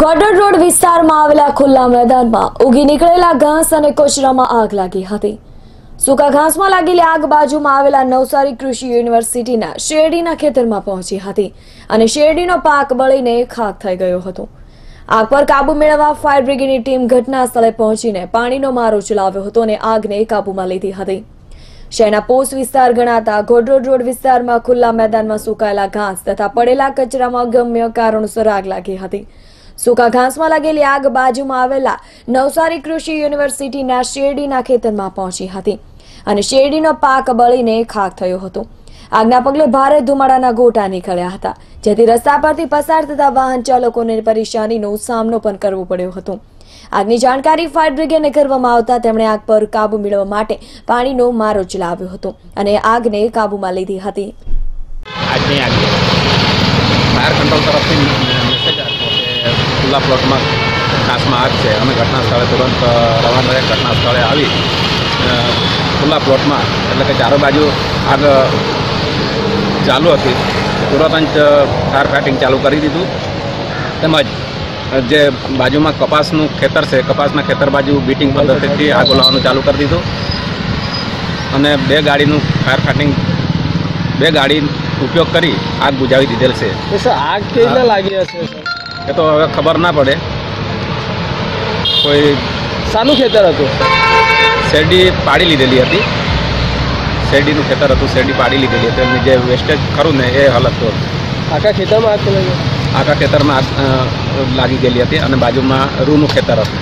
ગોડર road વિસ્તારમાં આવેલા ખુલ્લા મેદાનમાં ઉગી નીકળેલા ઘાસ અને કચરામાં આગ લાગી હતી. સૂકા ઘાસમાં લાગેલી આગ બાજુમાં આવેલા નવસારી કૃષિ યુનિવર્સિટીના શેરડીના ખેતરમાં પહોંચી હતી અને શેરડીનો પાક બળીને ખાક થઈ ગયો હતો. આગ પર કાબુ મેળવવા ફાયર બ્રિગેડની ટીમ ઘટના સ્થળે પહોંચીને પાણીનો મારો ચલાવ્યો હતો અને આગને કાબૂમાં લીધી હતી. શહેરના પોસ્ટ વિસ્તાર ગણાતા ઘોડરોડ રોડ વિસ્તારમાં ખુલ્લા મેદાનમાં સુકાયેલા ઘાસ તથા પડેલા કચરામાં ગમ્ય કારણોસર આગ લાગી હતી. સૂકા ઘાસમાં લાગેલી આગ બાજુમાં આવેલા નવસારી કૃષિ યુનિવર્સિટીના શેરડીના ખેતરમાં પહોંચી હતી અને શેરડીનો પાક બળીને ખાક થયો હતો. આગના પગલે ભારે ધુમાડાના ગોટા નીકળ્યા હતા, જેથી રસ્તા પરથી પસાર થતા વાહન ચાલકોને પરેશાનીનો સામનો પણ કરવો પડ્યો હતો. આગની જાણકારી ફાયર બ્રિગેડને કરવામાં આવતા તેમણે આગ પર કાબુ મેળવવા માટે પાણીનો મારો ચલાવ્યો હતો અને આગને કાબુમાં લીધી હતી. આજની આગ ફાયર કંટ્રોલ તરફથી ખુલ્લા પ્લોટમાં ઘાસમાં આગ છે. અમે ઘટના સ્થળે તુરંત રવાના રહ્યા ઘટના સ્થળે આવી ખુલ્લા પ્લોટમાં, એટલે કે ચારો બાજુ આગ ચાલુ હતી. તુરંત જ ફાયર ફાઇટિંગ ચાલુ કરી દીધું. તેમજ જે બાજુમાં કપાસનું ખેતર છે, કપાસના ખેતર બાજુ બીટિંગ પદ્ધતિથી આગ લાવવાનું ચાલુ કરી દીધું. અને બે ગાડીનું ફાયર ફાઇટિંગ બે ગાડી ઉપયોગ કરી આગ બુઝાવી દીધેલ છે. આગ રીતે લાગી હશે, સર? એ તો હવે ખબર ના પડે. કોઈ શાનું ખેતર હતું? શેરડી પાડી લીધેલી હતી. શેરડીનું ખેતર હતું શેરડી પાડી લીધેલી હતી. એમની જે વેસ્ટેજ ખરું ને એ હલકતું હતું. આખા ખેતરમાં આગ લાગી? આખા ખેતરમાં આગ લાગી ગયેલી હતી અને બાજુમાં રૂનું ખેતર હતું.